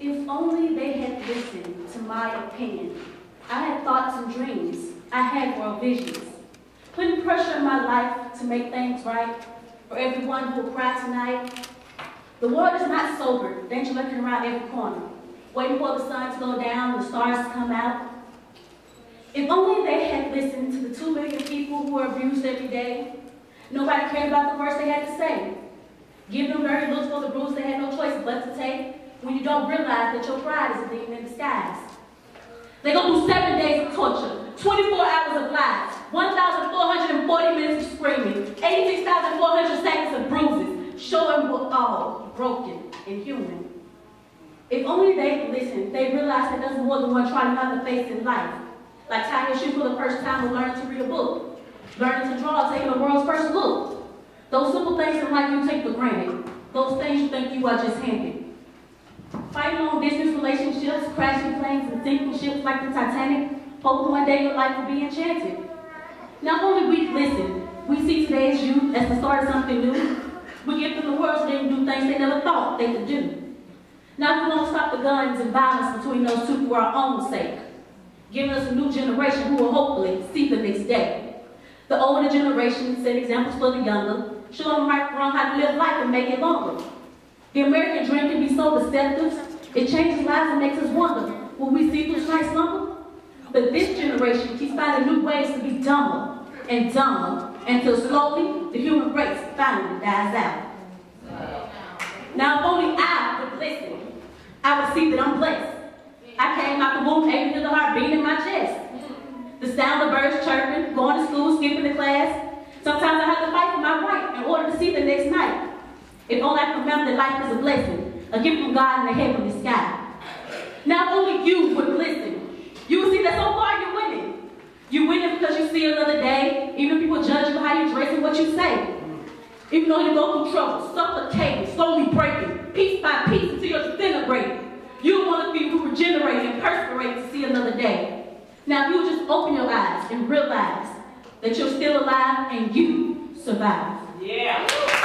If only they had listened to my opinion. I had thoughts and dreams. I had world visions. Putting pressure on my life to make things right for everyone who will cry tonight. The world is not sober. Danger lurking around every corner. Waiting for the sun to go down, the stars to come out. If only they had listened to the two million people who are abused every day. Nobody cared about the words they had to say. Give them dirty looks for the bruise they had no choice but to take when you don't realize that your pride is a demon in disguise. They go through seven days of torture, 24 hours of lies, 1,440 minutes of screaming, 86,400 seconds of bruises, showing we're all broken and human. If only they could listen, they realize that there's more than one trying to face in life. Like tying your shoe for the first time or learning to read a book, learning to draw, taking the world's first look. Those simple things in life you take for granted. Those things you think you are just handed. Fighting long distance relationships, crashing planes and sinking ships like the Titanic, hoping one day your life will be enchanted. Not only we listen, we see today's youth as the start of something new. We give them the world so they can do things they never thought they could do. Now we won't stop the guns and violence between those two for our own sake, giving us a new generation who will hopefully see the next day. The older generation set examples for the younger, show them right from how to live life and make it longer. The American dream can be so deceptive, it changes lives and makes us wonder, will we see through night slumber? But this generation keeps finding new ways to be dumber and dumber until slowly the human race finally dies out. Now, if only I would listen, I would see that I'm blessed. I came out the womb able to the heart beating in my chest. The sound of birds chirping, going to school, skipping the class. Sometimes I have to fight for my right in order to see the next night. If only I can remember that life is a blessing, a gift from God in the heavenly sky. Not only you would listen, you will see that so far you're winning. You're winning because you see another day, even if people judge you how you dress and what you say. Even though you go through trouble, suffocating, slowly breaking, piece by piece until you're disintegrating. You want to be regenerated and perspirate to see another day. Now, if you just open your eyes and realize that you're still alive and you survive. Yeah.